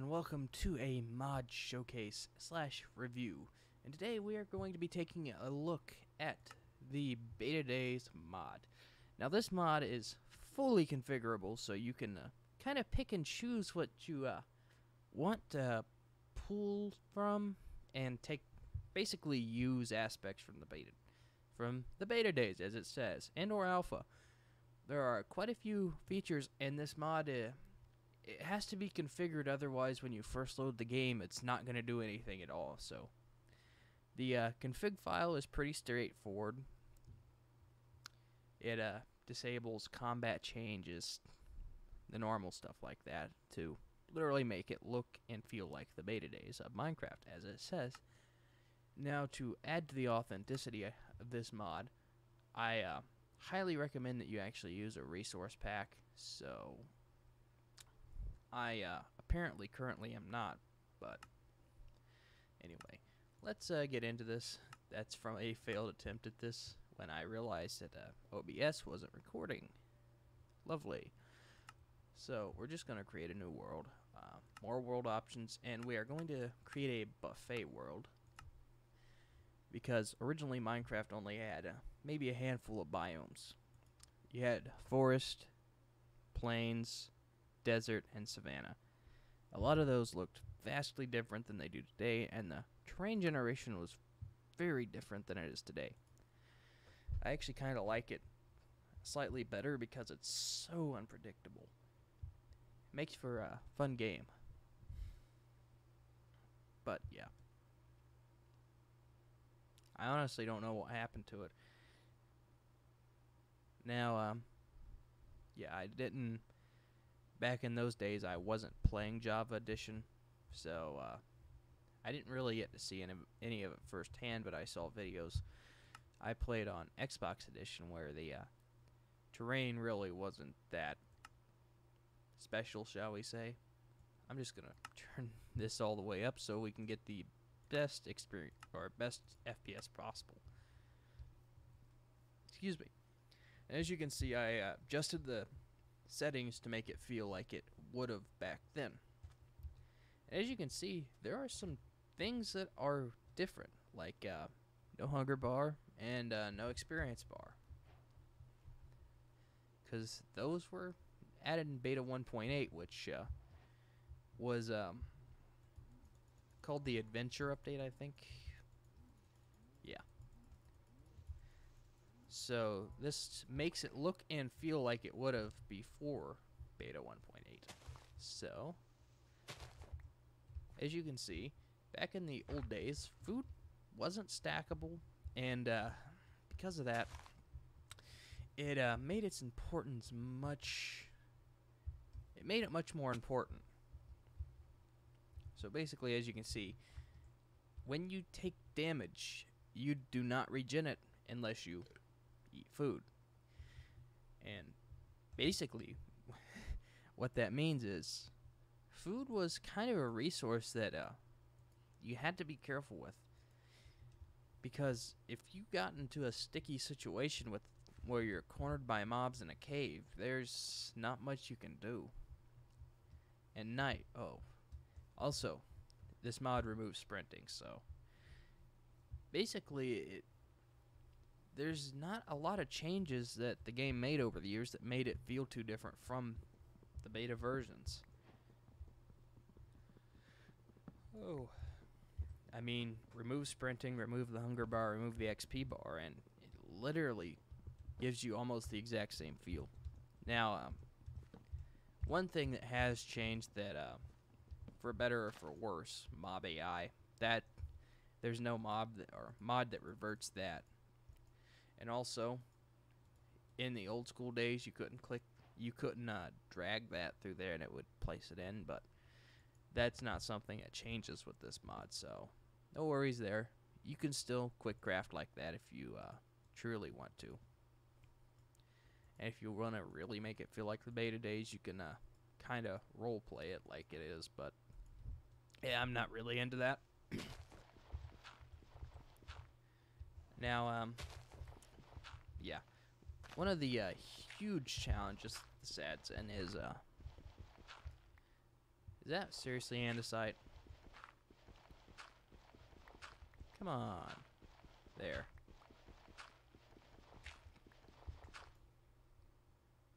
and welcome to a mod showcase slash review. And today we are going to be taking a look at the Beta Days mod. Now this mod is fully configurable, so you can uh, kind of pick and choose what you uh, want to pull from and take, basically use aspects from the beta, from the Beta Days, as it says, and or Alpha. There are quite a few features in this mod. Uh, it has to be configured otherwise when you first load the game it's not going to do anything at all so. The uh, config file is pretty straightforward. It uh, disables combat changes the normal stuff like that to literally make it look and feel like the beta days of minecraft as it says. Now to add to the authenticity of this mod i uh, highly recommend that you actually use a resource pack so I uh, apparently currently am not, but anyway, let's uh, get into this. That's from a failed attempt at this when I realized that uh, OBS wasn't recording. Lovely. So we're just going to create a new world, uh, more world options, and we are going to create a buffet world because originally Minecraft only had uh, maybe a handful of biomes. You had forest, plains, desert, and savanna. A lot of those looked vastly different than they do today, and the terrain generation was very different than it is today. I actually kind of like it slightly better because it's so unpredictable. It makes for a fun game. But yeah. I honestly don't know what happened to it. Now, um, yeah, I didn't back in those days I wasn't playing Java Edition, so uh, I didn't really get to see any, any of it firsthand, but I saw videos. I played on Xbox Edition where the uh, terrain really wasn't that special, shall we say. I'm just gonna turn this all the way up so we can get the best experience or best FPS possible. Excuse me. And as you can see, I uh, adjusted the settings to make it feel like it would have back then. And as you can see, there are some things that are different, like uh, no hunger bar and uh, no experience bar. Because those were added in beta 1.8, which uh, was um, called the Adventure Update, I think. Yeah. So this makes it look and feel like it would have before beta 1.8. So, as you can see, back in the old days, food wasn't stackable, and uh, because of that, it uh, made its importance much. It made it much more important. So basically, as you can see, when you take damage, you do not regen it unless you eat food. And basically, what that means is food was kind of a resource that uh, you had to be careful with. Because if you got into a sticky situation with where you're cornered by mobs in a cave, there's not much you can do. And night, oh. Also, this mod removes sprinting, so basically it there's not a lot of changes that the game made over the years that made it feel too different from the beta versions. Oh. I mean, remove sprinting, remove the hunger bar, remove the XP bar, and it literally gives you almost the exact same feel. Now, um, one thing that has changed that, uh, for better or for worse, mob AI, that there's no mob that, or mod that reverts that. And also, in the old school days, you couldn't click, you couldn't uh, drag that through there and it would place it in, but that's not something that changes with this mod, so no worries there. You can still quick craft like that if you uh, truly want to. And if you want to really make it feel like the beta days, you can uh, kind of role play it like it is, but yeah, I'm not really into that. now, um, yeah. One of the uh, huge challenges this adds in is uh, Is that seriously andesite? Come on. There.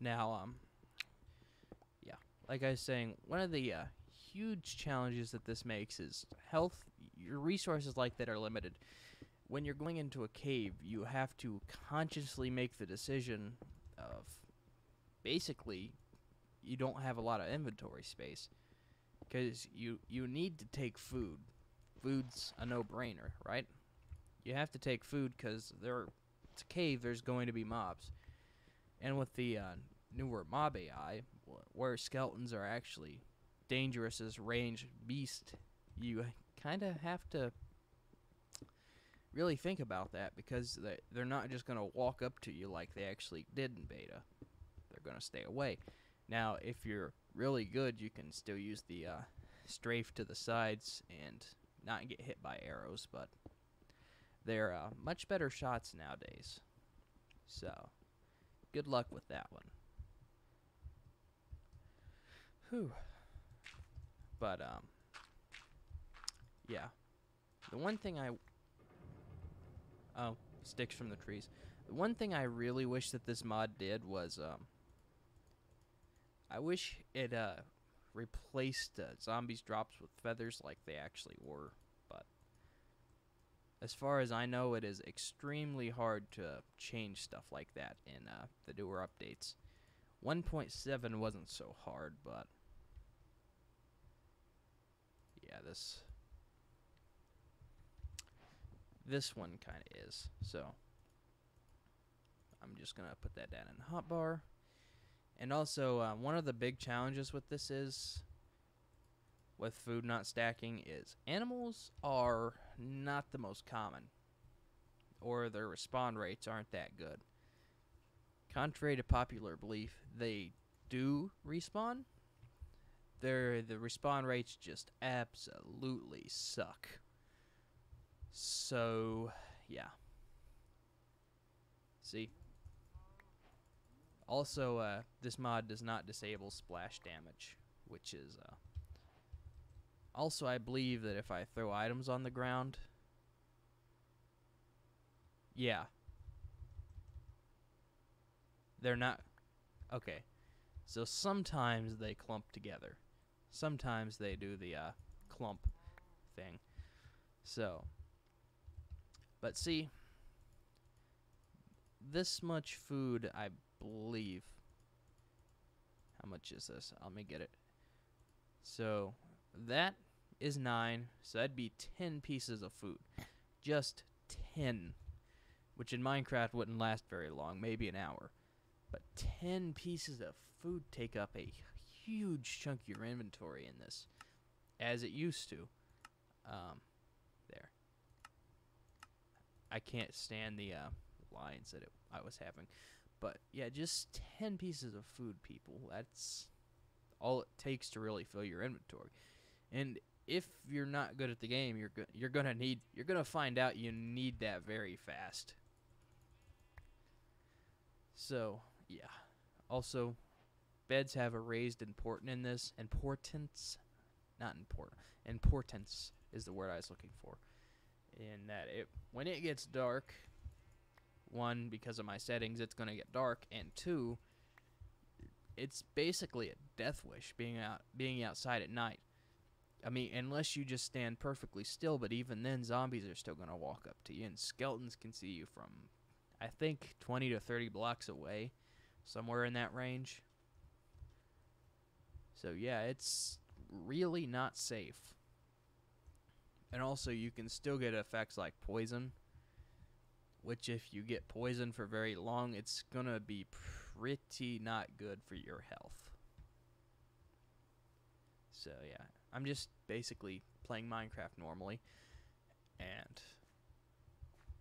Now, um, yeah, like I was saying, one of the uh, huge challenges that this makes is health. Your resources like that are limited. When you're going into a cave, you have to consciously make the decision of basically you don't have a lot of inventory space because you you need to take food. Food's a no-brainer, right? You have to take food because there it's a cave. There's going to be mobs, and with the uh, newer mob AI, where skeletons are actually dangerous as ranged beast, you kind of have to really think about that because they they're not just going to walk up to you like they actually did in beta. They're going to stay away. Now, if you're really good, you can still use the uh, strafe to the sides and not get hit by arrows, but they're uh, much better shots nowadays. So, good luck with that one. Whew. But, um, yeah. The one thing I. Oh, sticks from the trees. One thing I really wish that this mod did was, um, I wish it, uh, replaced uh, zombies drops with feathers like they actually were. But as far as I know, it is extremely hard to change stuff like that in uh, the newer updates. 1.7 wasn't so hard, but yeah, this this one kind of is. So I'm just gonna put that down in the hotbar. And also, uh, one of the big challenges with this is, with food not stacking, is animals are not the most common, or their respawn rates aren't that good. Contrary to popular belief, they do respawn. Their the respawn rates just absolutely suck. So, yeah. See, also, uh, this mod does not disable splash damage, which is, uh, also I believe that if I throw items on the ground, yeah, they're not, okay, so sometimes they clump together, sometimes they do the, uh, clump thing, so, but see, this much food, I believe. How much is this? Let me get it. So that is nine. So that'd be ten pieces of food. Just ten. Which in Minecraft wouldn't last very long, maybe an hour. But ten pieces of food take up a huge chunk of your inventory in this. As it used to. Um. I can't stand the uh, lines that it, I was having. But yeah, just 10 pieces of food, people. That's all it takes to really fill your inventory. And if you're not good at the game, you're go- you're to need you're going to find out you need that very fast. So, yeah. Also, beds have a raised important in this. Importance, not important. Importance is the word I was looking for. In that it when it gets dark, one because of my settings it's going to get dark and two it's basically a death wish being out being outside at night. I mean unless you just stand perfectly still but even then zombies are still going to walk up to you and skeletons can see you from i think 20 to 30 blocks away somewhere in that range. So yeah it's really not safe and also you can still get effects like poison which if you get poison for very long, it's going to be pretty not good for your health. So yeah, I'm just basically playing Minecraft normally, and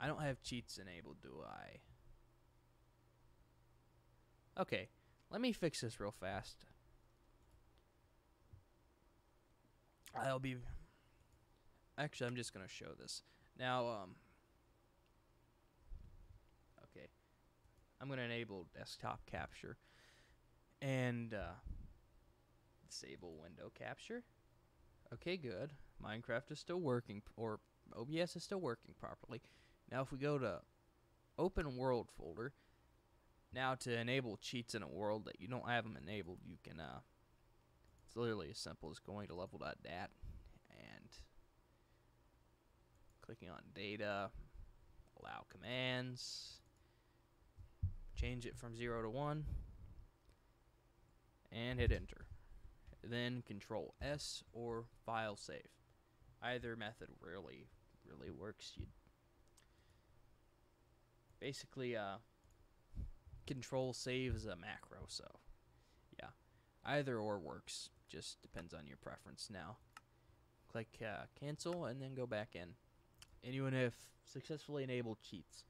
I don't have cheats enabled, do I? Okay, let me fix this real fast. I'll be... Actually, I'm just going to show this. Now, um, I'm going to enable desktop capture and uh, disable window capture. Okay, good. Minecraft is still working, or OBS is still working properly. Now, if we go to Open World folder, now to enable cheats in a world that you don't have them enabled, you can, uh, it's literally as simple as going to level.dat and clicking on data, allow commands, change it from 0 to 1, and hit enter. Then control S or file save. Either method really, really works. You basically uh, control save is a macro, so yeah, either or works. Just depends on your preference. Now, click uh, cancel and then go back in. Anyone have successfully enabled cheats.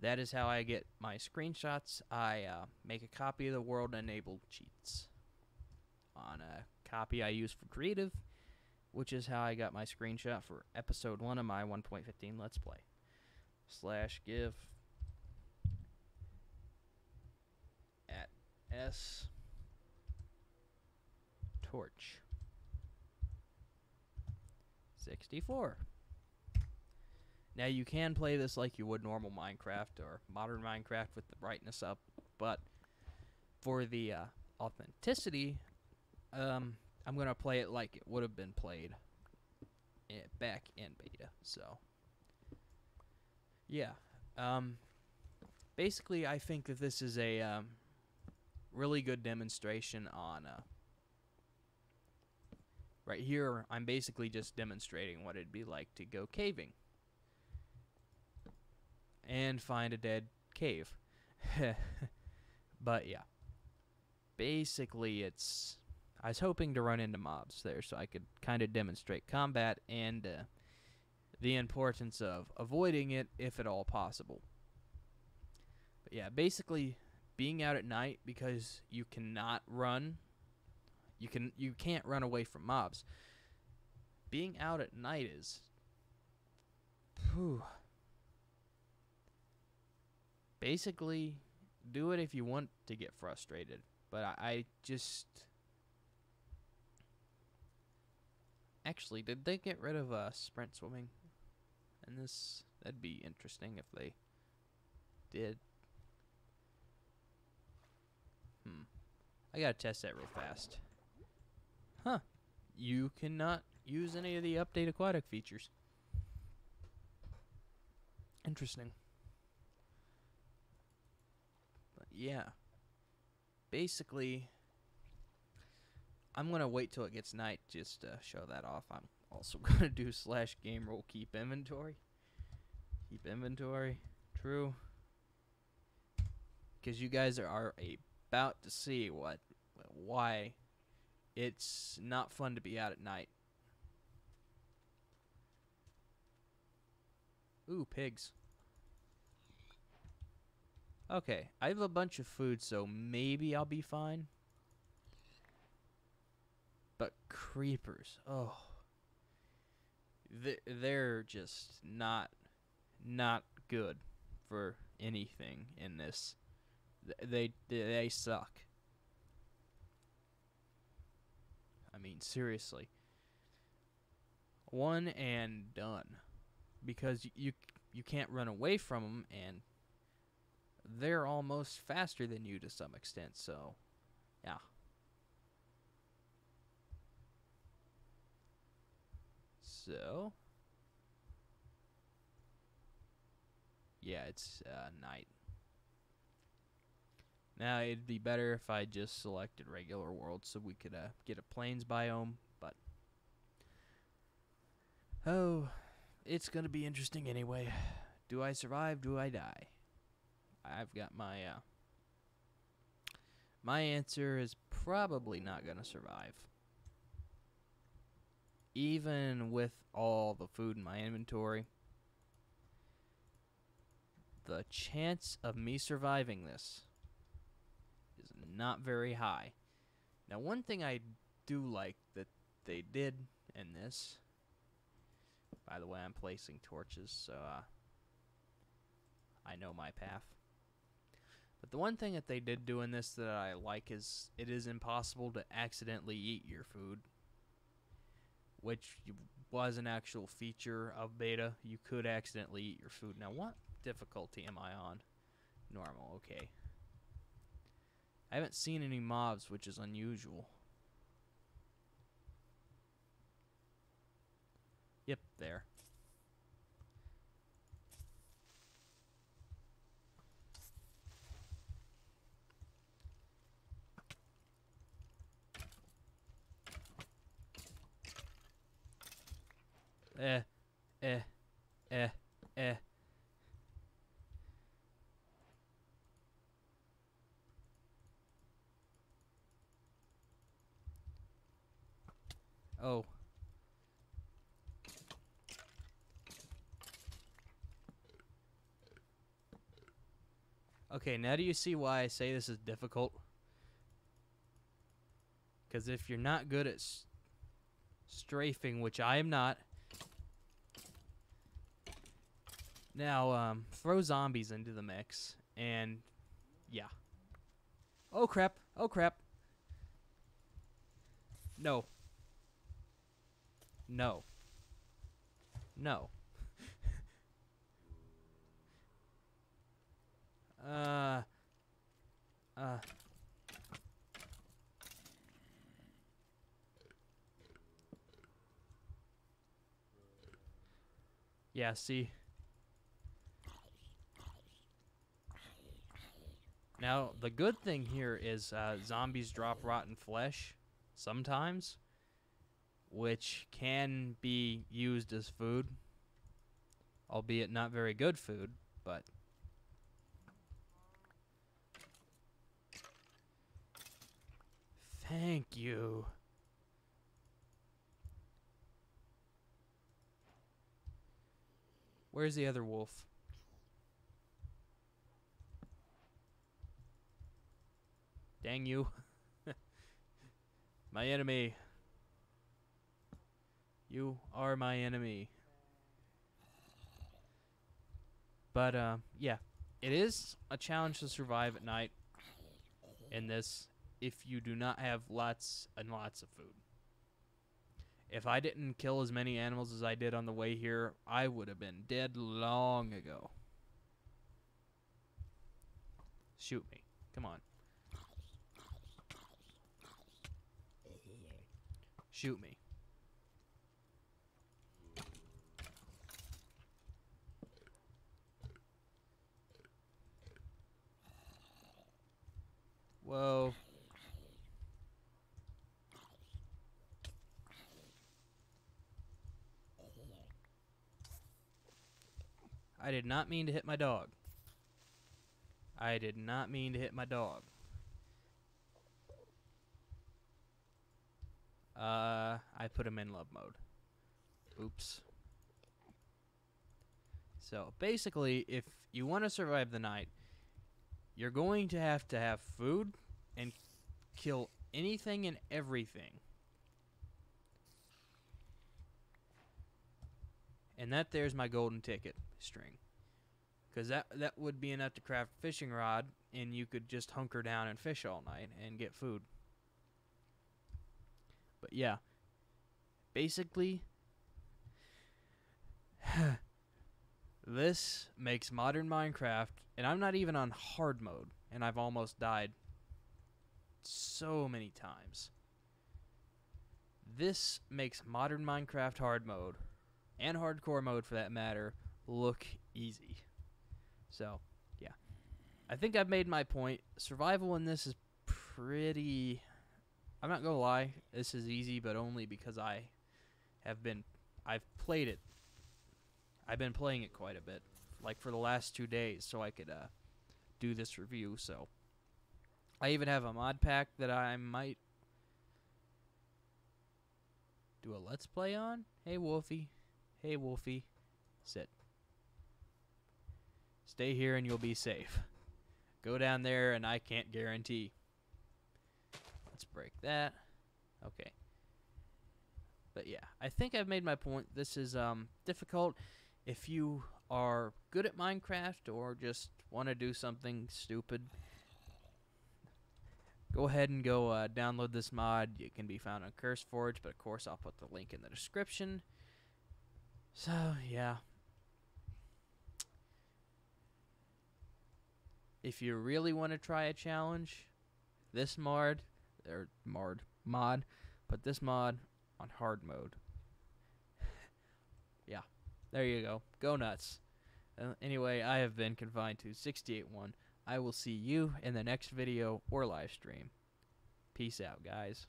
That is how I get my screenshots. I uh, make a copy of the world enabled cheats on a copy I use for creative, which is how I got my screenshot for episode 1 of my 1.15 Let's Play. Slash give at S torch 64. Now you can play this like you would normal Minecraft or modern Minecraft with the brightness up, but for the uh, authenticity, um, I'm gonna play it like it would have been played i back in beta. So yeah, um, basically I think that this is a um, really good demonstration on. Uh, right here, I'm basically just demonstrating what it'd be like to go caving and find a dead cave. but yeah. Basically, it's. I was hoping to run into mobs there so I could kind of demonstrate combat and uh, the importance of avoiding it if at all possible. But yeah, basically being out at night because you cannot run you can you can't run away from mobs. Being out at night is whew, basically do it if you want to get frustrated. But I, I just actually did they get rid of uh, sprint swimming? And this that'd be interesting if they did. Hmm. I gotta test that real fast. Huh. You cannot use any of the update aquatic features. Interesting. Yeah. Basically, I'm gonna wait till it gets night just to show that off. I'm also gonna do slash gamerule keep inventory. Keep inventory. True. Because you guys are, are about to see what why it's not fun to be out at night. Ooh, pigs. Okay, I have a bunch of food, so maybe I'll be fine. But creepers, oh. They're just not, not good for anything in this. They, they they suck. I mean, seriously. One and done. Because you you can't run away from them and they're almost faster than you to some extent, so yeah. So yeah, it's uh, night. Now it'd be better if I just selected regular world so we could uh, get a plains biome, but oh, it's gonna be interesting anyway. Do I survive? Do I die? I've got my uh, my answer is probably not going to survive. Even with all the food in my inventory, the chance of me surviving this is not very high. Now, one thing I do like that they did in this, by the way, I'm placing torches, so uh, I know my path. But the one thing that they did do in this that I like is it is impossible to accidentally eat your food. which was an actual feature of beta. You could accidentally eat your food. Now, what difficulty am I on? Normal, okay. I haven't seen any mobs, which is unusual. Yep, there. Eh, eh, eh, eh. Oh. Okay, now do you see why I say this is difficult? Because if you're not good at strafing, which I am not, now um, throw zombies into the mix, and yeah. Oh crap! Oh crap! No. No. No. uh. Uh. Yeah, see. Now, the good thing here is uh, zombies drop rotten flesh sometimes, which can be used as food, albeit not very good food, but. Thank you. Where's the other wolf? Dang you. my enemy. You are my enemy. But, uh, yeah. It is a challenge to survive at night in this if you do not have lots and lots of food. If I didn't kill as many animals as I did on the way here, I would have been dead long ago. Shoot me. Come on. Shoot me. Whoa. I did not mean to hit my dog. I did not mean to hit my dog. Uh, I put him in love mode. Oops. So basically, if you want to survive the night, you're going to have to have food and kill anything and everything. And that there's my golden ticket string. Cuz that that would be enough to craft a fishing rod and you could just hunker down and fish all night and get food. Yeah. Basically this makes modern Minecraft and I'm not even on hard mode and I've almost died so many times. This makes modern Minecraft hard mode and hardcore mode for that matter look easy. So, yeah. I think I've made my point. Survival in this is pretty I'm not to lie, this is easy but only because I have been I've played it. I've been playing it quite a bit like for the last 2 days so I could uh do this review, so I even have a mod pack that I might do a let's play on. Hey Wolfie. Hey Wolfie. Sit. Stay here and you'll be safe. Go down there and I can't guarantee. Let's break that. Okay. But yeah, I think I've made my point. This is um difficult if you are good at Minecraft or just want to do something stupid go ahead and go uh, download this mod. It can be found on CurseForge, but of course I'll put the link in the description. So yeah. If you really want to try a challenge, this mod or mod mod, put this mod on hard mode. yeah, there you go. Go nuts. Uh, anyway, I have been ConfinedTwo 68.1. I will see you in the next video or live stream. Peace out, guys.